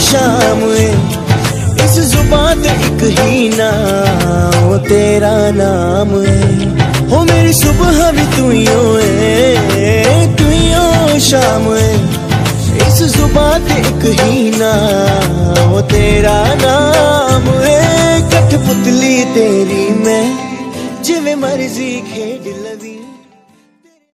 शाम है। इस ज़ुबान ते एक ही ना तेरा नाम है। हो मेरी सुबह भी तू यूँ है तू यूँ शाम है। इस ज़ुबान ते एक ही ना तेरा नाम है। कठपुतली तेरी मैं जिमें मर्ज़ी खेड लवी।